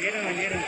ஏறுங்க ஏறுங்க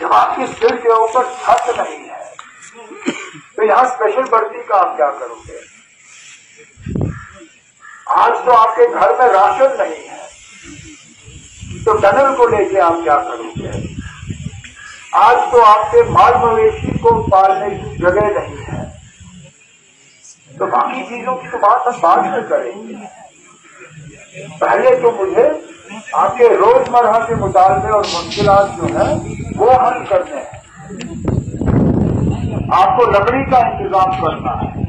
जब आपके सिर के ऊपर छत नहीं है। तो यहाँ स्पेशल भर्ती का आप क्या करोगे? आज तो आपके घर में राशन नहीं है। तो टनल को लेके आप क्या करोगे? आज तो आपके माल मवेशी को पालने की जगह नहीं है। तो बाकी चीज़ों की तो बात हम बाद में करेंगे। पहले तो मुझे आपके रोज़मर्रा के मुतालबे और मुश्किलात जो है, वो हल करने हैं। आपको लकड़ी का इंतज़ाम करना है।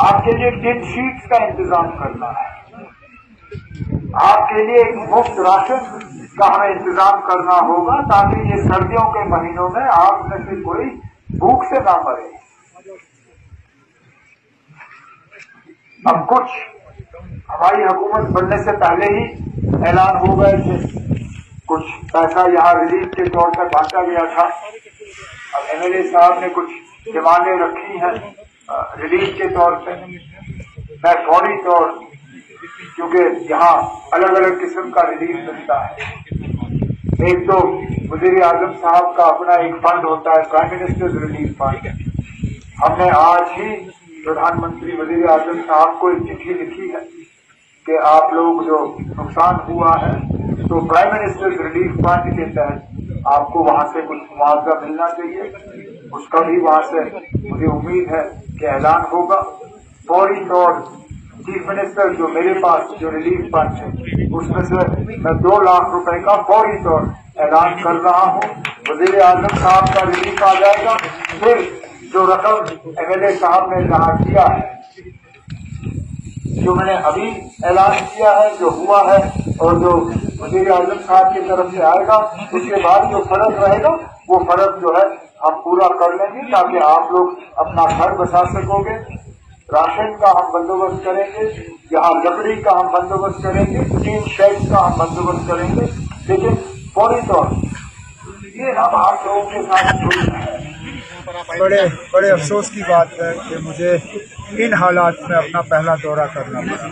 आपके लिए टिन शीट का इंतज़ाम करना है। आपके लिए एक मुफ़्त राशन का हमें इंतज़ाम करना होगा, ताकि ये सर्दियों के महीनों में आप में से कोई भूख से ना मरे। अब कुछ हमारी हुकूमत बनने से पहले ही ऐलान हो गए थे। कुछ पैसा यहाँ रिलीफ के तौर पर बांटा गया था। अब एमएलए साहब ने कुछ डिमांडें रखी हैं। रिलीफ के तौर पे, मैं फौरी तौर, क्योंकि यहाँ अलग अलग किस्म का रिलीफ मिलता है। एक तो वज़ीर आज़म साहब का अपना एक फंड होता है प्राइम मिनिस्टर्स रिलीफ फंड हमने आज ही प्रधानमंत्री वज़ीर आज़म साहब को एक चिट्ठी लिखी है कि आप लोग जो नुकसान हुआ है तो प्राइम मिनिस्टर्स रिलीफ फंड के तहत आपको वहाँ से कुछ मुआवजा मिलना चाहिए। उसका भी वहाँ से मुझे उम्मीद है कि ऐलान होगा। फौरी तौर चीफ मिनिस्टर जो मेरे पास, जो रिलीफ फंड है, उसमें से मैं दो लाख रुपए का फौरी तौर ऐलान कर रहा हूँ। वज़ीर आज़म साहब का रिलीफ आ जाएगा। फिर जो रकम एमएलए साहब ने जहाँ किया है जो मैंने अभी ऐलान किया है, जो हुआ है और जो वज़ीर आज़म साहब की तरफ़ से आएगा, उसके बाद जो फ़र्क रहेगा, वो फ़र्क जो है हम पूरा कर लेंगे ताकि आप लोग अपना घर बसा सकोगे। राशन का हम बंदोबस्त करेंगे, यहाँ लकड़ी का हम बंदोबस्त करेंगे टीन शेड का हम बंदोबस्त करेंगे। लेकिन फौरी तौर ये हम आप लोगों के साथ जुड़ बड़े बड़े अफसोस की बात है कि मुझे इन हालात में अपना पहला दौरा करना पड़ा।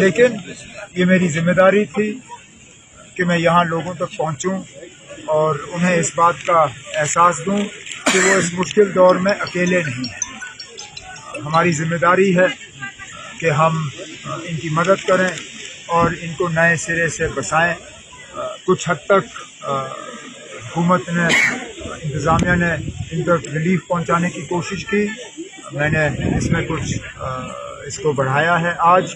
लेकिन ये मेरी ज़िम्मेदारी थी कि मैं यहाँ लोगों तक पहुँचूँ और उन्हें इस बात का एहसास दूँ कि वो इस मुश्किल दौर में अकेले नहीं हैं। हमारी ज़िम्मेदारी है कि हम इनकी मदद करें और इनको नए सिरे से बसाएँ। कुछ हद तक हुकूमत ने इंतज़ामिया ने इन तक रिलीफ पहुँचाने की कोशिश की। मैंने इसमें कुछ अ, इसको बढ़ाया है आज।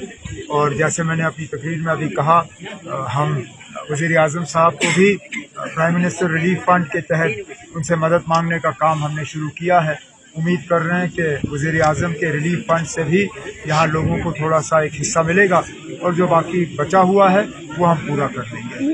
और जैसे मैंने अपनी तकरीर में अभी कहा अ, हम वज़ीर अजम साहब को भी प्राइम मिनिस्टर रिलीफ फंड के तहत उनसे मदद मांगने का काम हमने शुरू किया है। उम्मीद कर रहे हैं कि वज़ीर अजम के रिलीफ फंड से भी यहाँ लोगों को थोड़ा सा एक हिस्सा मिलेगा और जो बाकी बचा हुआ है वो हम पूरा कर देंगे।